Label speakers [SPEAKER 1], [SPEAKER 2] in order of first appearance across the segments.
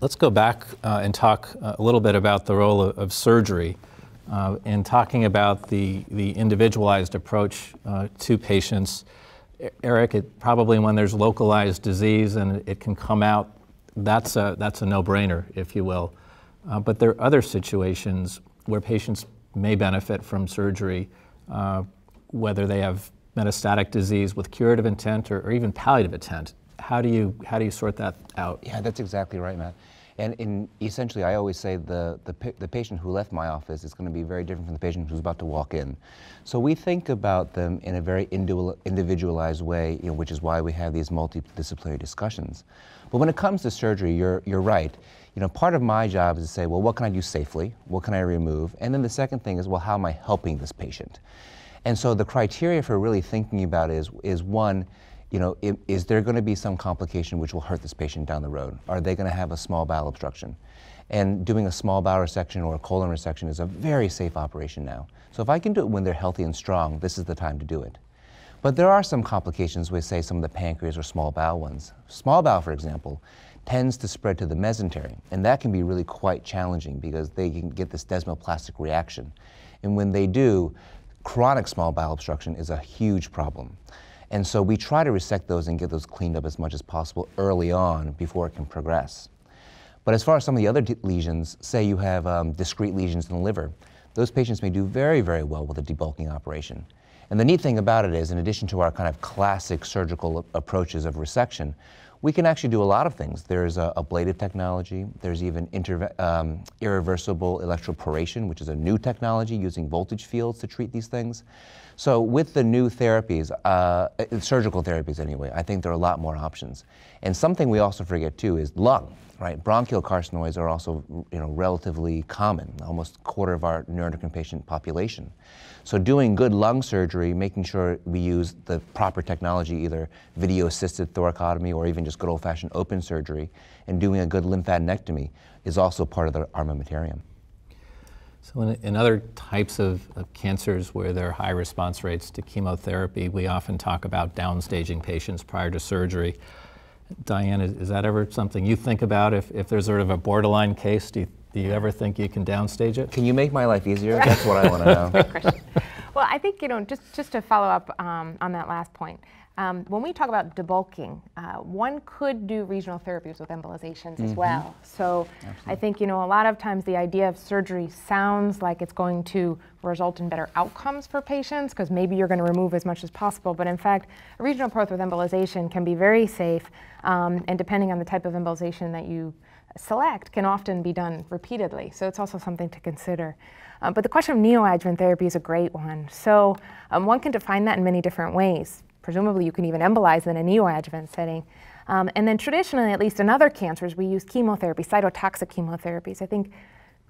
[SPEAKER 1] let's go back uh, and talk a little bit about the role of, of surgery uh, in talking about the, the individualized approach uh, to patients. Eric, it, probably when there's localized disease and it can come out, that's a, that's a no-brainer, if you will. Uh, but there are other situations where patients may benefit from surgery, uh, whether they have metastatic disease with curative intent or, or even palliative intent. How do you how do you sort that out?
[SPEAKER 2] Yeah, that's exactly right, Matt. And in, essentially, I always say the, the, the patient who left my office is going to be very different from the patient who's about to walk in. So we think about them in a very individualized way, you know, which is why we have these multidisciplinary discussions. But when it comes to surgery, you're, you're right. You know, part of my job is to say, well, what can I do safely? What can I remove? And then the second thing is, well, how am I helping this patient? And so the criteria for really thinking about is, is one, you know, is, there going to be some complication which will hurt this patient down the road? Are they going to have a small bowel obstruction? And doing a small bowel resection or a colon resection is a very safe operation now. So if I can do it when they're healthy and strong, this is the time to do it. But there are some complications with, say, some of the pancreas or small bowel ones. Small bowel, for example, tends to spread to the mesentery, and that can be really quite challenging because they can get this desmoplastic reaction. And when they do, chronic small bowel obstruction is a huge problem. And so we try to resect those and get those cleaned up as much as possible early on before it can progress. But as far as some of the other lesions, say you have um, discrete lesions in the liver, those patients may do very, very well with a debulking operation. And the neat thing about it is, in addition to our kind of classic surgical approaches of resection, we can actually do a lot of things. There's a ablative technology. There's even um, irreversible electroporation, which is a new technology using voltage fields to treat these things. So with the new therapies, uh, uh, surgical therapies anyway, I think there are a lot more options. And something we also forget too is lung, right? Bronchial carcinoids are also, you know, relatively common, almost a quarter of our neuroendocrine patient population. So doing good lung surgery, making sure we use the proper technology, either video-assisted thoracotomy or even just good old-fashioned open surgery, and doing a good lymphadenectomy is also part of the armamentarium.
[SPEAKER 1] So in, in other types of, of, cancers where there are high response rates to chemotherapy, we often talk about downstaging patients prior to surgery. Diane, is, is, that ever something you think about if, if there's sort of a borderline case? Do you do you ever think you can downstage it?
[SPEAKER 2] Can you make my life easier? That's what I want to know.
[SPEAKER 3] well, I think, you know, just, just to follow up um, on that last point, um, when we talk about debulking, uh, one could do regional therapies with embolizations mm -hmm. as mm-hmm. well. So Absolutely. I think, you know, a lot of times the idea of surgery sounds like it's going to result in better outcomes for patients because maybe you're going to remove as much as possible. But in fact, a regional approach with embolization can be very safe. Um, and depending on the type of embolization that you select can often be done repeatedly. So it's also something to consider. Um, but the question of neoadjuvant therapy is a great one. So um, one can define that in many different ways. Presumably you can even embolize in a neoadjuvant setting. Um, and then traditionally, at least in other cancers, we use chemotherapy, cytotoxic chemotherapies. I think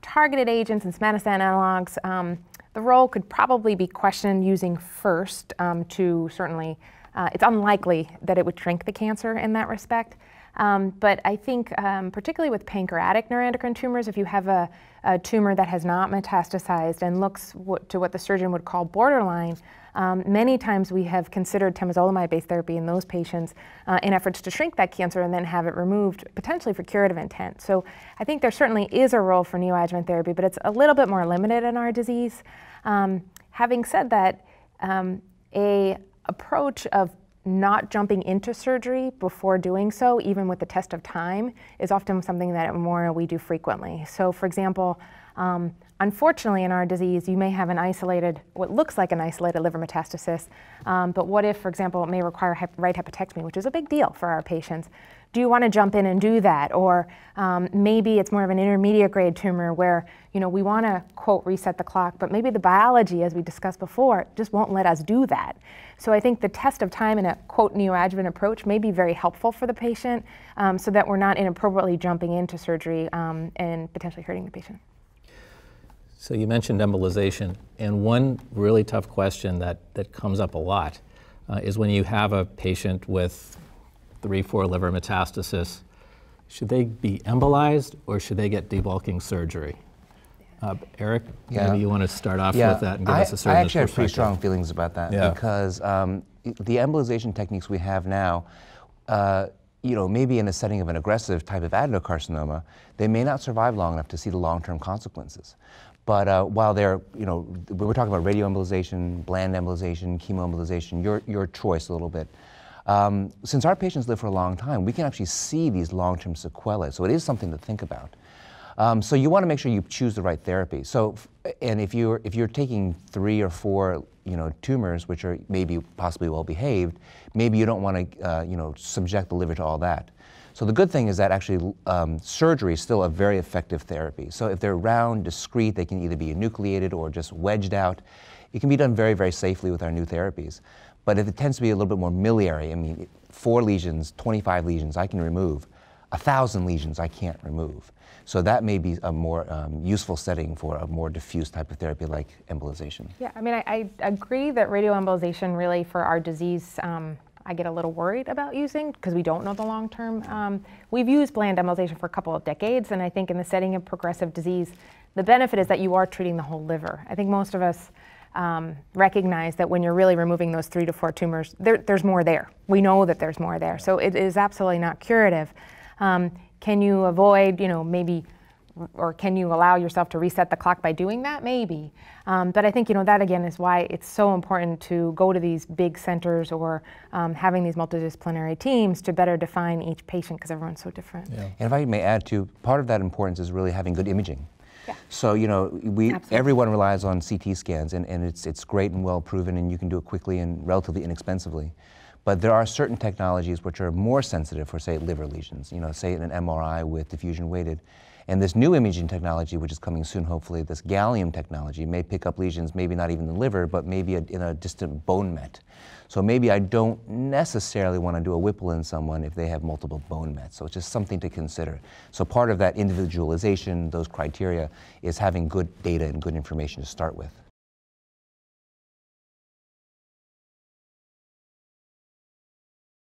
[SPEAKER 3] targeted agents and somatostatin analogs, um, the role could probably be questioned using first um, to certainly, uh, it's unlikely that it would shrink the cancer in that respect. Um, but I think, um, particularly with pancreatic neuroendocrine tumors, if you have a, a tumor that has not metastasized and looks to what the surgeon would call borderline, um, many times we have considered temozolomide-based therapy in those patients uh, in efforts to shrink that cancer and then have it removed, potentially for curative intent. So I think there certainly is a role for neoadjuvant therapy, but it's a little bit more limited in our disease. Um, having said that, um, a approach of not jumping into surgery before doing so, even with the test of time, is often something that at Memorial we do frequently. So for example, um, unfortunately in our disease, you may have an isolated, what looks like an isolated liver metastasis, um, but what if, for example, it may require right hepatectomy, which is a big deal for our patients do you want to jump in and do that? Or um, maybe it's more of an intermediate grade tumor where, you know, we want to, quote, reset the clock, but maybe the biology, as we discussed before, just won't let us do that. So I think the test of time in a, quote, neoadjuvant approach may be very helpful for the patient um, so that we're not inappropriately jumping into surgery um, and potentially hurting the patient.
[SPEAKER 1] So you mentioned embolization, and one really tough question that, that comes up a lot uh, is when you have a patient with three, four liver metastasis, should they be embolized or should they get debulking surgery? Uh, Eric, yeah. maybe you want to start off yeah. with that and give
[SPEAKER 2] I,
[SPEAKER 1] us a surgeon's
[SPEAKER 2] I actually have pretty strong feelings about that yeah. because um, the embolization techniques we have now, uh, you know, maybe in a setting of an aggressive type of adenocarcinoma, they may not survive long enough to see the long-term consequences. But uh, while they're, you know, we're talking about radioembolization, bland embolization, chemoembolization, your, your choice a little bit. Um, since our patients live for a long time, we can actually see these long-term sequelae. So it is something to think about. Um, so you want to make sure you choose the right therapy. So, and if you're if you're taking three or four, you know, tumors which are maybe possibly well behaved, maybe you don't want to, uh, you know, subject the liver to all that. So the good thing is that actually um, surgery is still a very effective therapy. So if they're round, discrete, they can either be enucleated or just wedged out. It can be done very, very safely with our new therapies. But if it tends to be a little bit more miliary, I mean, four lesions, 25 lesions, I can remove. A thousand lesions, I can't remove. So that may be a more um, useful setting for a more diffuse type of therapy like embolization.
[SPEAKER 3] Yeah, I mean, I, I agree that radioembolization really for our disease um, I get a little worried about using because we don't know the long term. Um, we've used bland embolization for a couple of decades, and I think in the setting of progressive disease, the benefit is that you are treating the whole liver. I think most of us um, recognize that when you're really removing those three to four tumors, there, there's more there. We know that there's more there, so it is absolutely not curative. Um, can you avoid, you know, maybe or can you allow yourself to reset the clock by doing that? Maybe. Um, but I think, you know, that again is why it's so important to go to these big centers or um, having these multidisciplinary teams to better define each patient because everyone's so different.
[SPEAKER 2] Yeah. And if I may add to, part of that importance is really having good imaging.
[SPEAKER 3] Yeah.
[SPEAKER 2] So, you know, we,
[SPEAKER 3] Absolutely.
[SPEAKER 2] everyone relies on CT scans and, and it's, it's great and well proven and you can do it quickly and relatively inexpensively. But there are certain technologies which are more sensitive for, say, liver lesions, you know, say in an MRI with diffusion weighted. And this new imaging technology, which is coming soon, hopefully, this gallium technology may pick up lesions, maybe not even the liver, but maybe a, in a distant bone met. So maybe I don't necessarily want to do a Whipple in someone if they have multiple bone mets. So it's just something to consider. So part of that individualization, those criteria, is having good data and good information to start with.